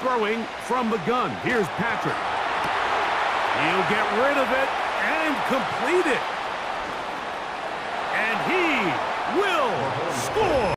Throwing from the gun. Here's Patrick. He'll get rid of it and complete it.